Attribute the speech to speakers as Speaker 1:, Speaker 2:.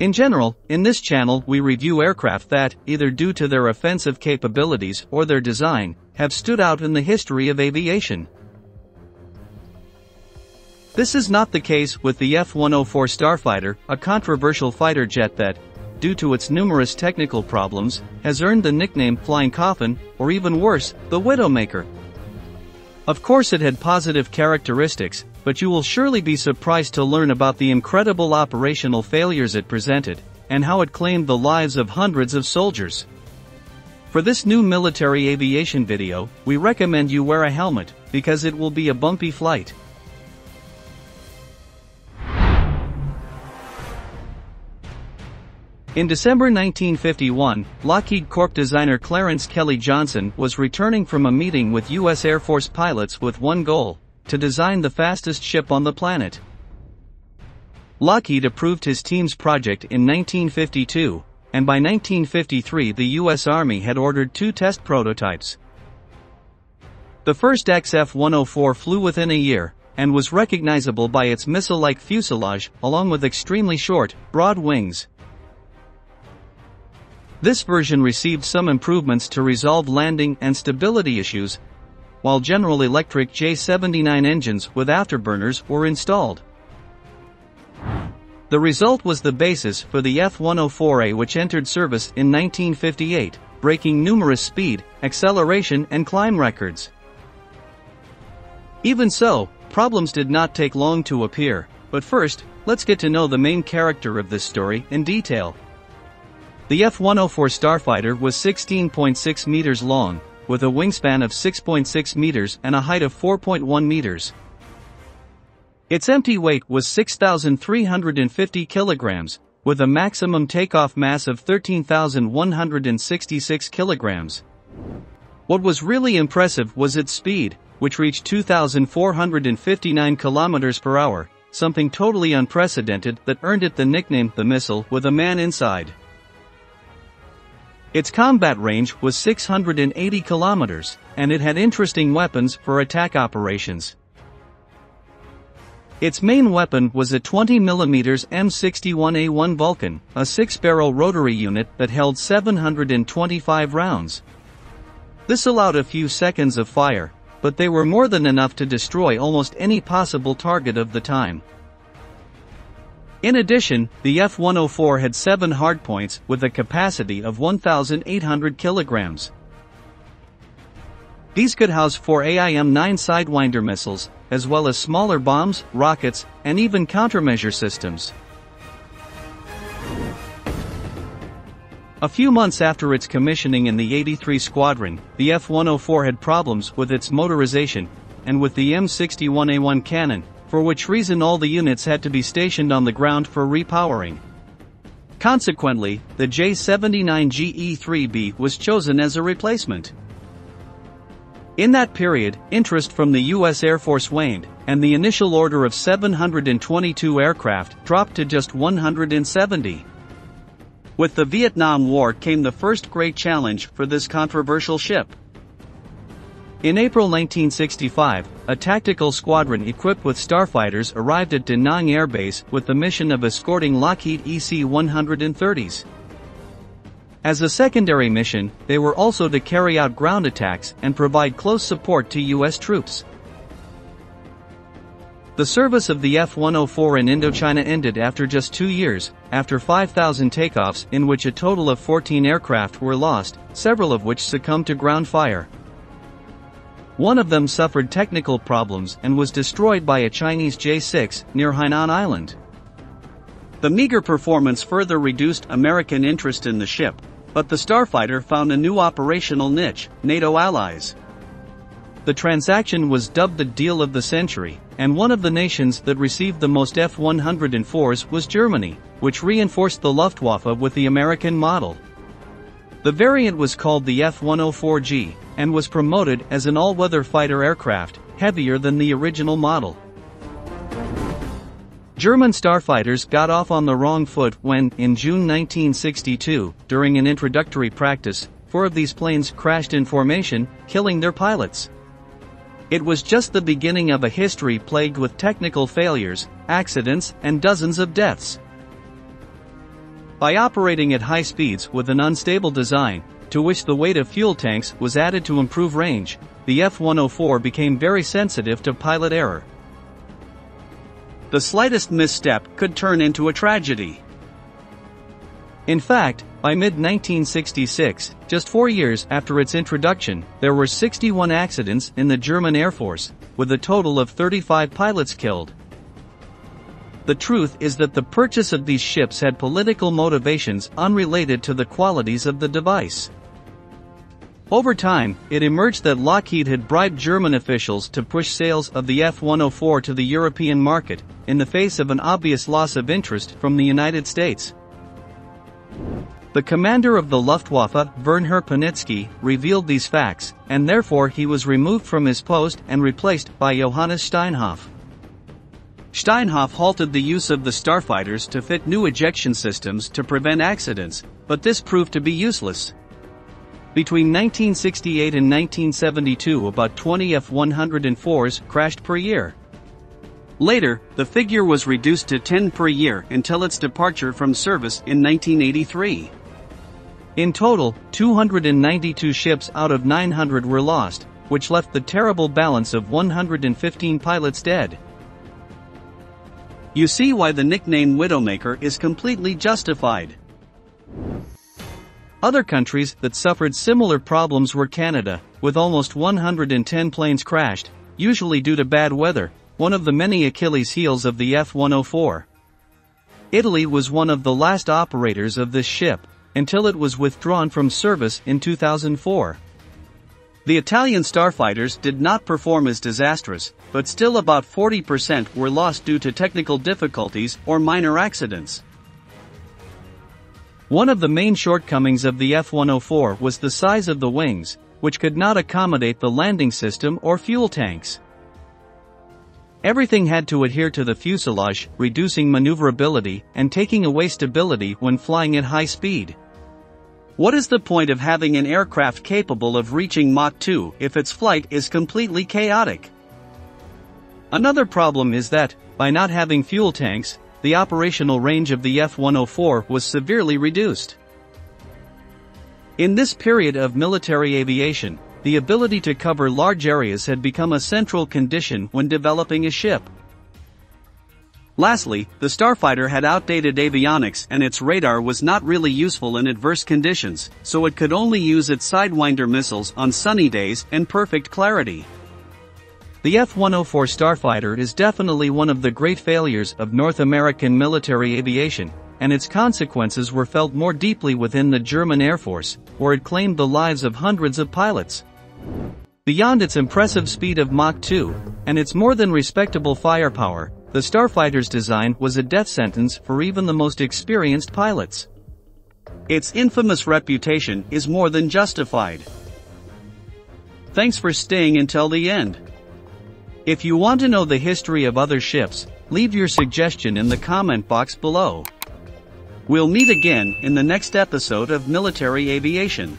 Speaker 1: In general, in this channel we review aircraft that, either due to their offensive capabilities or their design, have stood out in the history of aviation. This is not the case with the F-104 Starfighter, a controversial fighter jet that, due to its numerous technical problems, has earned the nickname Flying Coffin, or even worse, the Widowmaker. Of course it had positive characteristics, but you will surely be surprised to learn about the incredible operational failures it presented, and how it claimed the lives of hundreds of soldiers. For this new military aviation video, we recommend you wear a helmet, because it will be a bumpy flight. In December 1951, Lockheed Corp designer Clarence Kelly Johnson was returning from a meeting with U.S. Air Force pilots with one goal, to design the fastest ship on the planet. Lockheed approved his team's project in 1952, and by 1953 the U.S. Army had ordered two test prototypes. The first XF-104 flew within a year, and was recognizable by its missile-like fuselage, along with extremely short, broad wings. This version received some improvements to resolve landing and stability issues, while General Electric J79 engines with afterburners were installed. The result was the basis for the F-104A which entered service in 1958, breaking numerous speed, acceleration and climb records. Even so, problems did not take long to appear, but first, let's get to know the main character of this story in detail. The F-104 Starfighter was 16.6 meters long, with a wingspan of 6.6 meters and a height of 4.1 meters. Its empty weight was 6,350 kilograms, with a maximum takeoff mass of 13,166 kilograms. What was really impressive was its speed, which reached 2,459 kilometers per hour, something totally unprecedented that earned it the nickname the missile with a man inside. Its combat range was 680 kilometers, and it had interesting weapons for attack operations. Its main weapon was a 20mm M61A1 Vulcan, a six-barrel rotary unit that held 725 rounds. This allowed a few seconds of fire, but they were more than enough to destroy almost any possible target of the time. In addition, the F-104 had seven hardpoints with a capacity of 1,800 kilograms. These could house four AIM-9 Sidewinder missiles, as well as smaller bombs, rockets, and even countermeasure systems. A few months after its commissioning in the 83 Squadron, the F-104 had problems with its motorization, and with the M61A1 cannon, for which reason all the units had to be stationed on the ground for repowering. Consequently, the J-79GE-3B was chosen as a replacement. In that period, interest from the U.S. Air Force waned, and the initial order of 722 aircraft dropped to just 170. With the Vietnam War came the first great challenge for this controversial ship. In April 1965, a tactical squadron equipped with starfighters arrived at Da Nang Air Base with the mission of escorting Lockheed EC-130s. As a secondary mission, they were also to carry out ground attacks and provide close support to U.S. troops. The service of the F-104 in Indochina ended after just two years, after 5,000 takeoffs in which a total of 14 aircraft were lost, several of which succumbed to ground fire. One of them suffered technical problems and was destroyed by a Chinese J-6 near Hainan Island. The meager performance further reduced American interest in the ship, but the Starfighter found a new operational niche, NATO allies. The transaction was dubbed the deal of the century, and one of the nations that received the most F-104s was Germany, which reinforced the Luftwaffe with the American model. The variant was called the F-104G, and was promoted as an all-weather fighter aircraft, heavier than the original model. German starfighters got off on the wrong foot when, in June 1962, during an introductory practice, four of these planes crashed in formation, killing their pilots. It was just the beginning of a history plagued with technical failures, accidents, and dozens of deaths. By operating at high speeds with an unstable design, to which the weight of fuel tanks was added to improve range, the F-104 became very sensitive to pilot error. The slightest misstep could turn into a tragedy. In fact, by mid-1966, just four years after its introduction, there were 61 accidents in the German Air Force, with a total of 35 pilots killed. The truth is that the purchase of these ships had political motivations unrelated to the qualities of the device. Over time, it emerged that Lockheed had bribed German officials to push sales of the F-104 to the European market, in the face of an obvious loss of interest from the United States. The commander of the Luftwaffe, Werner Panitzki, revealed these facts, and therefore he was removed from his post and replaced by Johannes Steinhoff. Steinhoff halted the use of the starfighters to fit new ejection systems to prevent accidents, but this proved to be useless. Between 1968 and 1972 about 20 F-104s crashed per year. Later, the figure was reduced to 10 per year until its departure from service in 1983. In total, 292 ships out of 900 were lost, which left the terrible balance of 115 pilots dead. You see why the nickname Widowmaker is completely justified. Other countries that suffered similar problems were Canada, with almost 110 planes crashed, usually due to bad weather, one of the many Achilles heels of the F-104. Italy was one of the last operators of this ship, until it was withdrawn from service in 2004. The Italian starfighters did not perform as disastrous, but still about 40% were lost due to technical difficulties or minor accidents. One of the main shortcomings of the F-104 was the size of the wings, which could not accommodate the landing system or fuel tanks. Everything had to adhere to the fuselage, reducing maneuverability and taking away stability when flying at high speed. What is the point of having an aircraft capable of reaching Mach 2 if its flight is completely chaotic? Another problem is that, by not having fuel tanks, the operational range of the F-104 was severely reduced. In this period of military aviation, the ability to cover large areas had become a central condition when developing a ship. Lastly, the Starfighter had outdated avionics and its radar was not really useful in adverse conditions, so it could only use its Sidewinder missiles on sunny days and perfect clarity. The F-104 Starfighter is definitely one of the great failures of North American military aviation, and its consequences were felt more deeply within the German Air Force, where it claimed the lives of hundreds of pilots. Beyond its impressive speed of Mach 2, and its more than respectable firepower, the Starfighter's design was a death sentence for even the most experienced pilots. Its infamous reputation is more than justified. Thanks for staying until the end. If you want to know the history of other ships, leave your suggestion in the comment box below. We'll meet again in the next episode of Military Aviation.